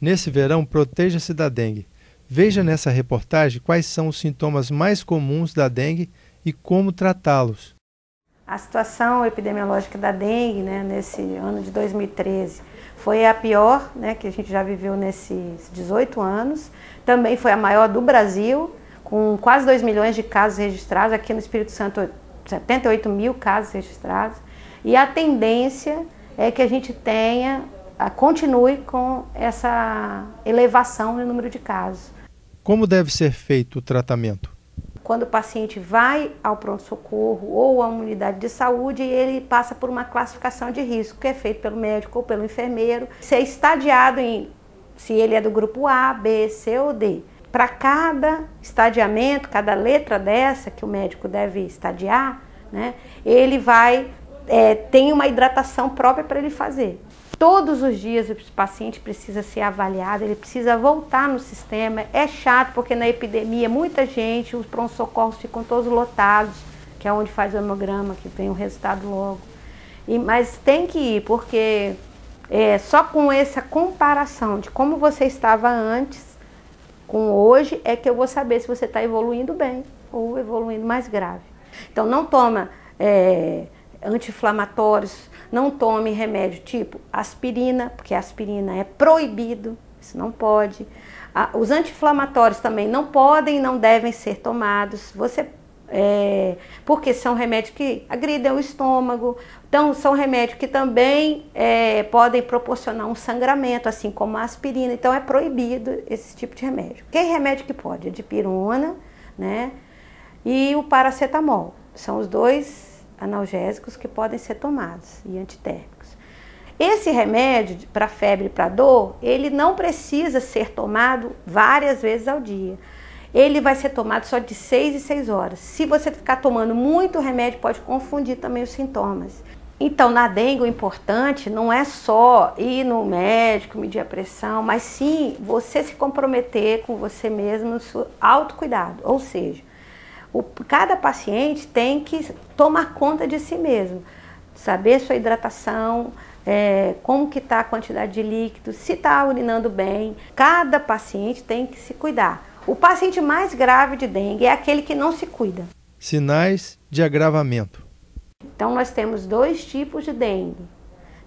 Nesse verão, proteja-se da dengue. Veja nessa reportagem quais são os sintomas mais comuns da dengue e como tratá-los. A situação epidemiológica da dengue, né, nesse ano de 2013, foi a pior né, que a gente já viveu nesses 18 anos. Também foi a maior do Brasil, com quase 2 milhões de casos registrados. Aqui no Espírito Santo, 78 mil casos registrados. E a tendência é que a gente tenha, continue com essa elevação no número de casos. Como deve ser feito o tratamento? quando o paciente vai ao pronto-socorro ou a unidade de saúde, ele passa por uma classificação de risco, que é feito pelo médico ou pelo enfermeiro. Se é estadiado em se ele é do grupo A, B, C ou D. Para cada estadiamento, cada letra dessa que o médico deve estadiar, né, ele vai é, tem uma hidratação própria para ele fazer. Todos os dias o paciente precisa ser avaliado, ele precisa voltar no sistema. É chato porque na epidemia muita gente, os pronto-socorros ficam todos lotados, que é onde faz o hemograma, que tem o resultado logo. E, mas tem que ir, porque é, só com essa comparação de como você estava antes com hoje é que eu vou saber se você está evoluindo bem ou evoluindo mais grave. Então não toma é, anti-inflamatórios, não tome remédio tipo aspirina, porque aspirina é proibido, isso não pode. Os anti-inflamatórios também não podem e não devem ser tomados. Você é, porque são remédios que agridem o estômago, então são remédios que também é, podem proporcionar um sangramento, assim como a aspirina, então é proibido esse tipo de remédio. Que remédio que pode? A dipirona, né? E o paracetamol, são os dois analgésicos que podem ser tomados e antitérmicos. Esse remédio para febre e para dor, ele não precisa ser tomado várias vezes ao dia. Ele vai ser tomado só de 6 e 6 horas. Se você ficar tomando muito remédio, pode confundir também os sintomas. Então, na dengue, o importante não é só ir no médico, medir a pressão, mas sim você se comprometer com você mesmo no seu autocuidado. Ou seja, o, cada paciente tem que tomar conta de si mesmo, saber sua hidratação, é, como que está a quantidade de líquido, se está urinando bem. Cada paciente tem que se cuidar. O paciente mais grave de dengue é aquele que não se cuida. Sinais de agravamento. Então nós temos dois tipos de dengue.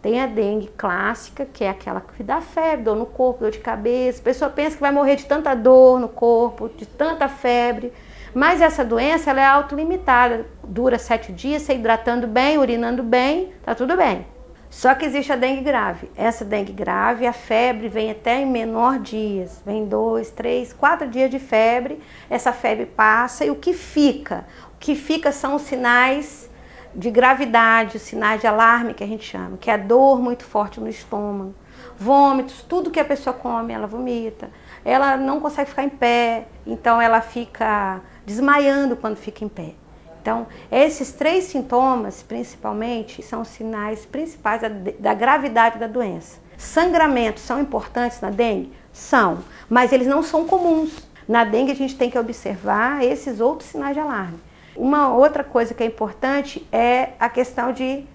Tem a dengue clássica, que é aquela que dá febre, dor no corpo, dor de cabeça. A pessoa pensa que vai morrer de tanta dor no corpo, de tanta febre. Mas essa doença ela é autolimitada, dura sete dias, se hidratando bem, urinando bem, tá tudo bem. Só que existe a dengue grave. Essa dengue grave, a febre vem até em menor dias, vem dois, três, quatro dias de febre. Essa febre passa e o que fica? O que fica são os sinais de gravidade, os sinais de alarme que a gente chama, que é a dor muito forte no estômago, vômitos, tudo que a pessoa come, ela vomita. Ela não consegue ficar em pé, então ela fica desmaiando quando fica em pé. Então, esses três sintomas, principalmente, são sinais principais da, da gravidade da doença. Sangramentos são importantes na dengue? São, mas eles não são comuns. Na dengue, a gente tem que observar esses outros sinais de alarme. Uma outra coisa que é importante é a questão de,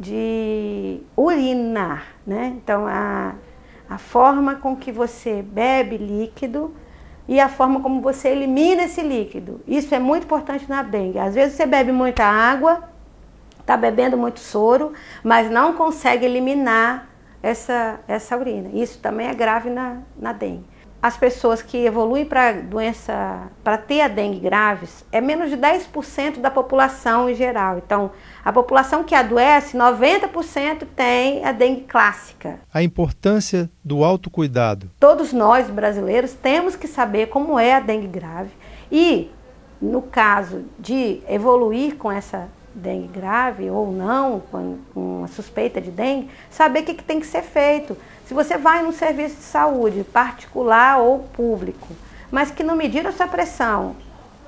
de urinar, né? Então, a, a forma com que você bebe líquido e a forma como você elimina esse líquido. Isso é muito importante na dengue. Às vezes você bebe muita água, está bebendo muito soro, mas não consegue eliminar essa, essa urina. Isso também é grave na, na dengue as pessoas que evoluem para doença, para ter a dengue graves, é menos de 10% da população em geral. Então, a população que adoece, 90% tem a dengue clássica. A importância do autocuidado. Todos nós brasileiros temos que saber como é a dengue grave e, no caso de evoluir com essa dengue grave ou não, com, uma suspeita de dengue, saber o que, que tem que ser feito. Se você vai num serviço de saúde, particular ou público, mas que não mediram sua pressão,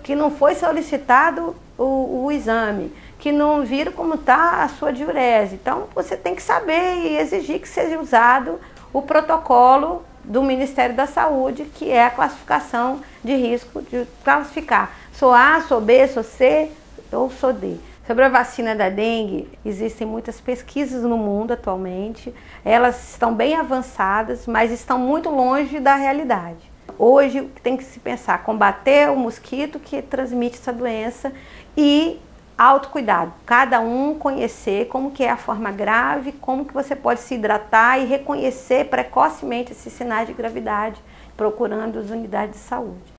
que não foi solicitado o, o exame, que não viram como está a sua diurese, então você tem que saber e exigir que seja usado o protocolo do Ministério da Saúde, que é a classificação de risco de classificar. Sou A, sou B, sou C ou sou D. Sobre a vacina da dengue, existem muitas pesquisas no mundo atualmente. Elas estão bem avançadas, mas estão muito longe da realidade. Hoje tem que se pensar combater o mosquito que transmite essa doença e autocuidado. Cada um conhecer como que é a forma grave, como que você pode se hidratar e reconhecer precocemente esses sinais de gravidade, procurando as unidades de saúde.